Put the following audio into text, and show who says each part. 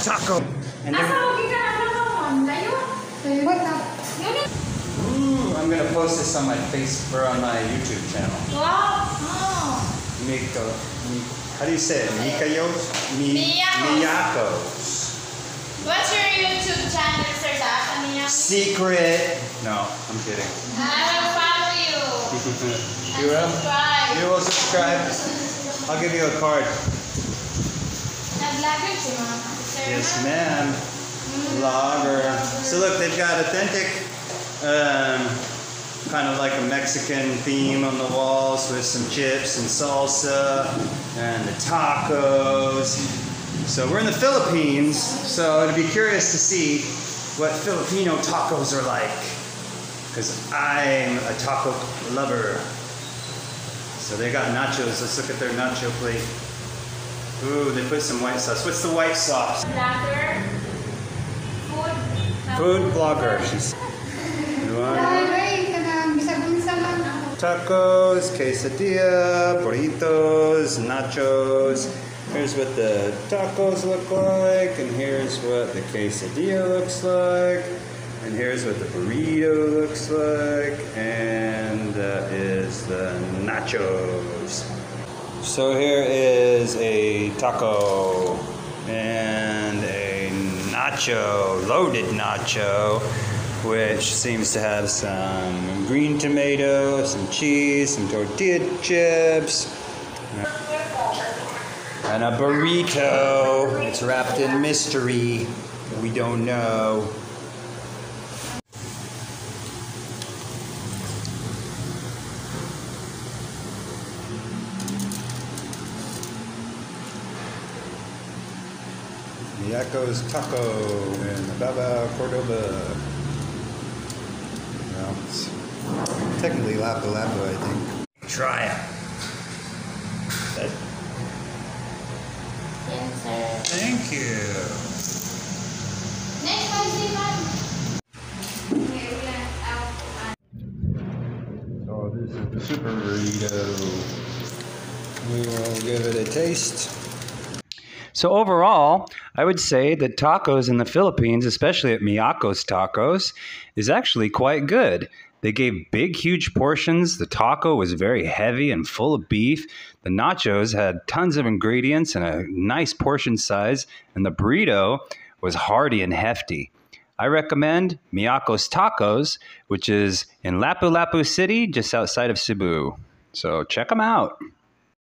Speaker 1: taco. And then,
Speaker 2: mo gikan ang Layo.
Speaker 3: What the?
Speaker 2: Ganun.
Speaker 1: ooh, I'm gonna post this on my face or on my YouTube channel.
Speaker 2: Wow. Oh.
Speaker 1: Miko, how do you say it? Mikayos? Mi-
Speaker 2: Miyakos.
Speaker 1: Miyakos.
Speaker 2: What's your YouTube channel, Sir Sasha niya?
Speaker 1: Secret. No, I'm kidding.
Speaker 2: I will follow you.
Speaker 1: you will?
Speaker 2: Subscribe.
Speaker 1: You will subscribe? I'll give you a card. Yes, ma'am. Vlogger. So look, they've got authentic, um, kind of like a Mexican theme on the walls with some chips and salsa and the tacos. So we're in the Philippines, so I'd be curious to see what Filipino tacos are like. Because I'm a taco lover. So they got nachos. Let's look at their nacho plate. Ooh, they put some white sauce. What's the white sauce?
Speaker 2: Vlogger. Food.
Speaker 1: Food blogger. She's You want
Speaker 3: Dahil ay, kanang bisag-bisag lang.
Speaker 1: tacos, quesadilla, burritos, nachos. Here's what the tacos look like, and here's what the quesadilla looks like, and here's what the burrito looks like, and that is the nachos. So here is a taco and a nacho, loaded nacho, which seems to have some green tomato, some cheese, some tortilla chips, and a burrito. It's wrapped in mystery. We don't know. Miyako's Taco in Baba, Cordova. Well, it's technically Lapu Lapu, I think. Try it. That-
Speaker 2: Yes, sir.
Speaker 1: Thank you.
Speaker 2: Next one, Stephen. Okay, oh, we're gonna out.
Speaker 1: So this is the super burrito. We will give it a taste. So overall, I would say that tacos in the Philippines, especially at Miyako's Tacos, is actually quite good. They gave big, huge portions. The taco was very heavy and full of beef. The nachos had tons of ingredients and a nice portion size. And the burrito was hearty and hefty. I recommend Miyako's Tacos, which is in Lapu Lapu City, just outside of Cebu. So check them out.